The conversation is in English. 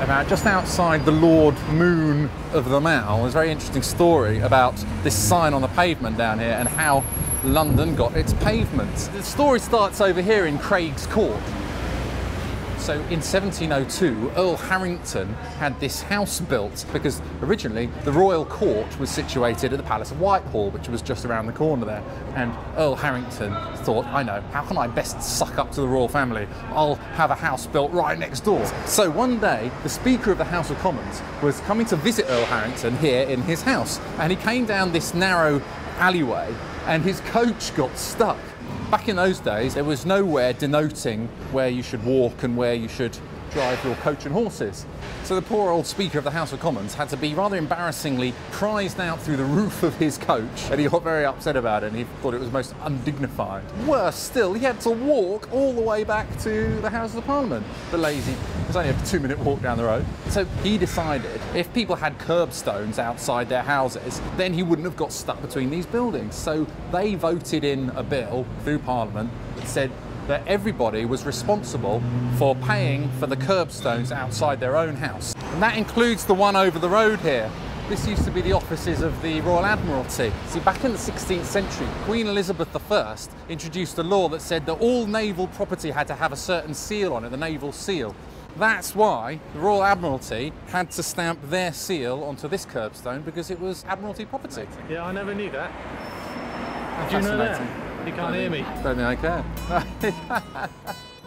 about just outside the Lord Moon of the Mall. There's a very interesting story about this sign on the pavement down here and how London got its pavements. The story starts over here in Craig's Court. So in 1702, Earl Harrington had this house built because originally the royal court was situated at the Palace of Whitehall, which was just around the corner there. And Earl Harrington thought, I know, how can I best suck up to the royal family? I'll have a house built right next door. So one day, the Speaker of the House of Commons was coming to visit Earl Harrington here in his house. And he came down this narrow alleyway and his coach got stuck. Back in those days, there was nowhere denoting where you should walk and where you should drive your coach and horses. So the poor old Speaker of the House of Commons had to be rather embarrassingly prized out through the roof of his coach, and he got very upset about it and he thought it was most undignified. Worse still, he had to walk all the way back to the Houses of Parliament. The lazy, it was only a two minute walk down the road. So he decided if people had curbstones outside their houses, then he wouldn't have got stuck between these buildings. So they voted in a bill through Parliament that said that everybody was responsible for paying for the curbstones outside their own house. And that includes the one over the road here. This used to be the offices of the Royal Admiralty. See, back in the 16th century, Queen Elizabeth I introduced a law that said that all naval property had to have a certain seal on it, the naval seal. That's why the Royal Admiralty had to stamp their seal onto this curbstone because it was Admiralty property. Yeah, I never knew that. Did you know that? You can't hear me. Don't think I can.